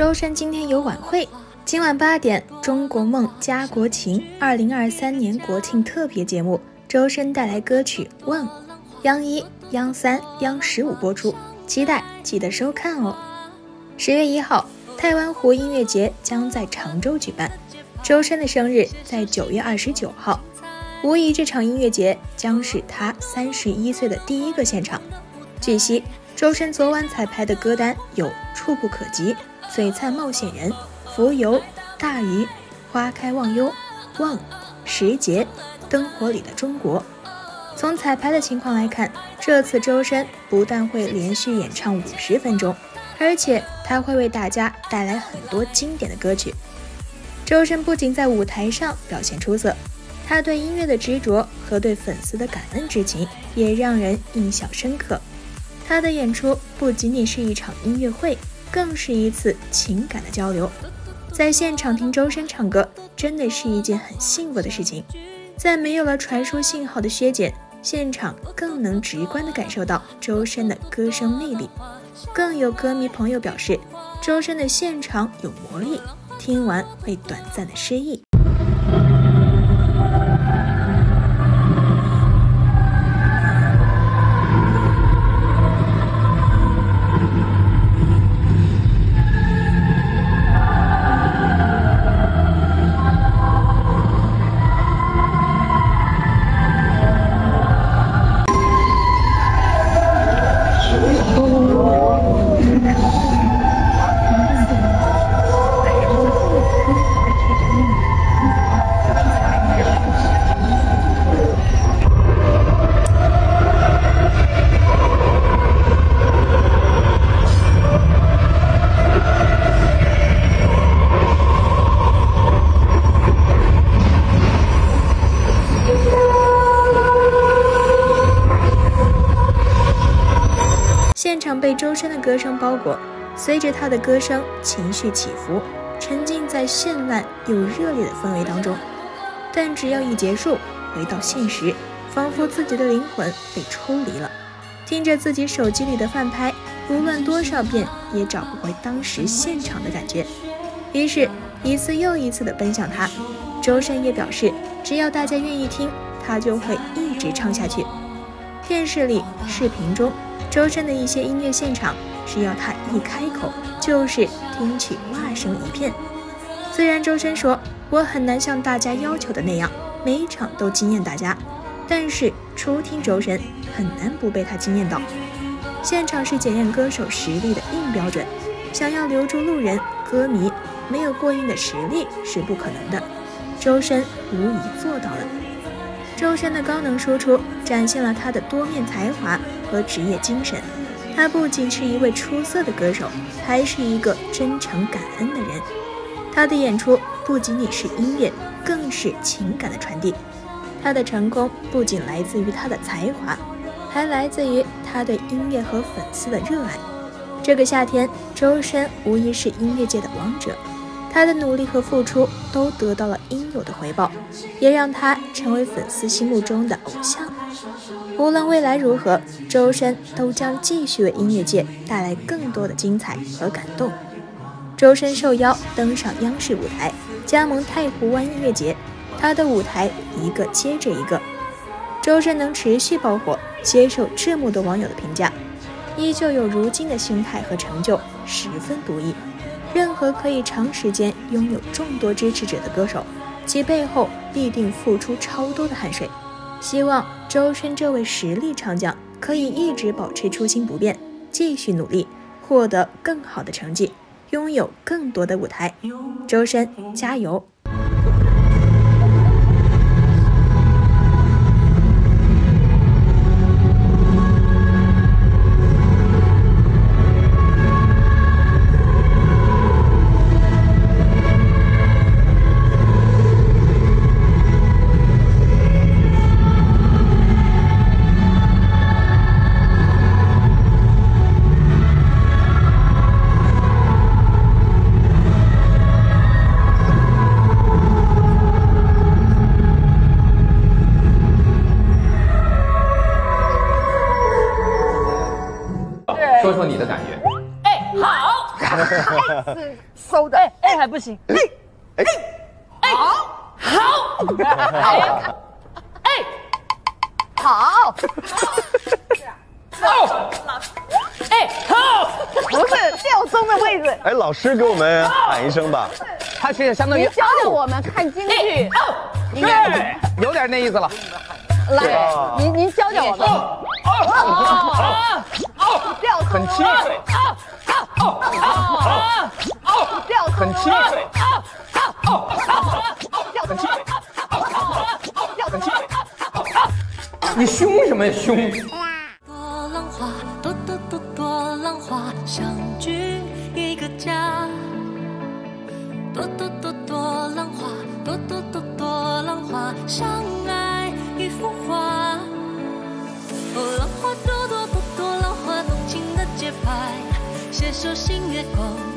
周深今天有晚会，今晚八点，《中国梦家国情》二零二三年国庆特别节目，周深带来歌曲《问》，央一、央三、央十五播出，期待，记得收看哦。十月一号，太湾湖音乐节将在常州举办，周深的生日在九月二十九号，无疑这场音乐节将是他三十一岁的第一个现场。据悉，周深昨晚彩排的歌单有《触不可及》。璀璨冒险人、浮游、大鱼、花开忘忧、望、时节、灯火里的中国。从彩排的情况来看，这次周深不但会连续演唱五十分钟，而且他会为大家带来很多经典的歌曲。周深不仅在舞台上表现出色，他对音乐的执着和对粉丝的感恩之情也让人印象深刻。他的演出不仅仅是一场音乐会。更是一次情感的交流，在现场听周深唱歌，真的是一件很幸福的事情。在没有了传输信号的削减，现场更能直观地感受到周深的歌声魅力。更有歌迷朋友表示，周深的现场有魔力，听完会短暂的失忆。深的歌声包裹，随着他的歌声情绪起伏，沉浸在绚烂又热烈的氛围当中。但只要一结束，回到现实，仿佛自己的灵魂被抽离了。听着自己手机里的饭拍，无论多少遍也找不回当时现场的感觉。于是，一次又一次地奔向他。周深也表示，只要大家愿意听，他就会一直唱下去。电视里、视频中。周深的一些音乐现场，只要他一开口，就是听曲骂声一片。虽然周深说我很难像大家要求的那样，每一场都惊艳大家，但是初听周深很难不被他惊艳到。现场是检验歌手实力的硬标准，想要留住路人、歌迷，没有过硬的实力是不可能的。周深无疑做到了。周深的高能输出，展现了他的多面才华。和职业精神，他不仅是一位出色的歌手，还是一个真诚感恩的人。他的演出不仅仅是音乐，更是情感的传递。他的成功不仅来自于他的才华，还来自于他对音乐和粉丝的热爱。这个夏天，周深无疑是音乐界的王者，他的努力和付出都得到了应有的回报，也让他成为粉丝心目中的偶像。无论未来如何，周深都将继续为音乐界带来更多的精彩和感动。周深受邀登上央视舞台，加盟太湖湾音乐节，他的舞台一个接着一个。周深能持续爆火，接受这么多网友的评价，依旧有如今的心态和成就，十分不易。任何可以长时间拥有众多支持者的歌手，其背后必定付出超多的汗水。希望周深这位实力唱将可以一直保持初心不变，继续努力，获得更好的成绩，拥有更多的舞台。周深，加油！馊的，哎哎还不行，哎哎。哎。好。好，哎。哎好，好，哎好，不是吊钟的位置。哎，老师给我们喊一声吧。他其实相当于您教教我们看京剧，应该对，有点那意思了。来，您您教教我们。吊钟很清脆，吊钟很清脆，吊钟很清脆，很清脆。你凶什么呀？凶！朵浪花，朵朵朵朵浪花，相聚一个家。朵朵朵朵浪花，朵朵朵朵浪花，相手心月光。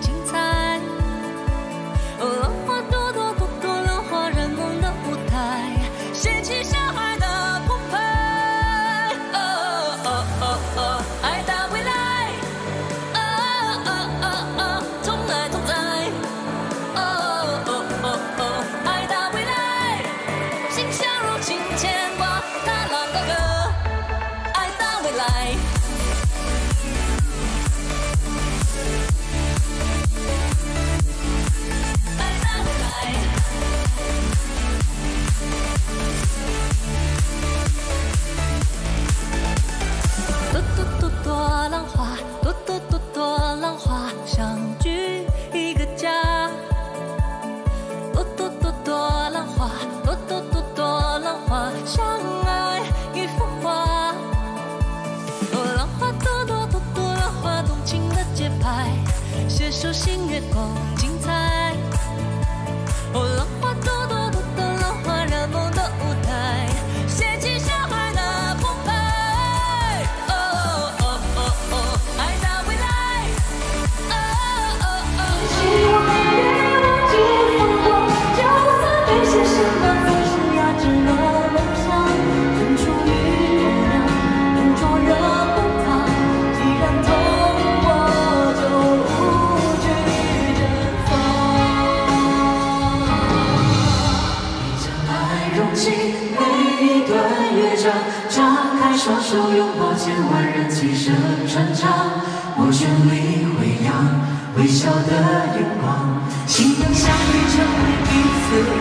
精彩。哦，浪花朵朵朵朵浪花，燃梦的舞台，掀起小孩的澎湃。哦哦哦哦，爱到未来。哦哦哦，希望别忘记疯狂，就算被现实的张开双手拥抱千万人齐声传唱，我全力回扬微笑的眼光，心灯相遇成为彼此。